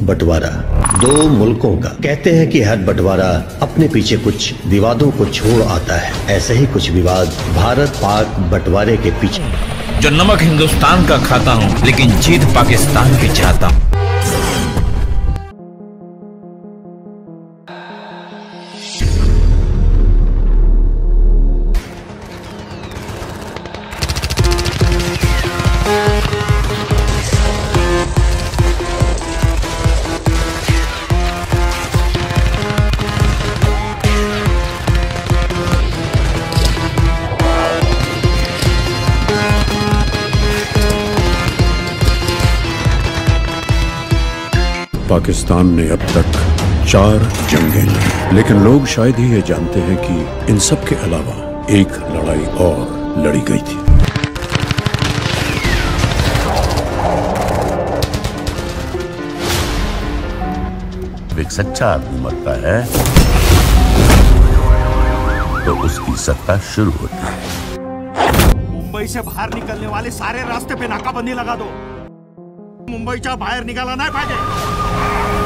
बंटवारा। दो मुल्कों का। कहते हैं कि हर बंटवारा अपने पीछे कुछ विवादों को छोड़ आता है। ऐसे ही कुछ विवाद भारत पाक बंटवारे के पीछे। जो नमक हिंदुस्तान का खाता हूँ, लेकिन जीत पाकिस्तान की चाहता हूँ। पाकिस्तान ने अब तक चार जंगें लड़ी लेकिन लोग शायद ही ये जानते हैं कि इन सब के अलावा एक लड़ाई और लड़ी गई थी। एक सच्चा आदमी मरता है तो उसकी सत्ता शुरू होती है। मुंबई से बाहर निकलने वाले सारे रास्ते पे नाकाबंदी लगा दो। मुंबईच्या बाहर निकाला नहीं पाजे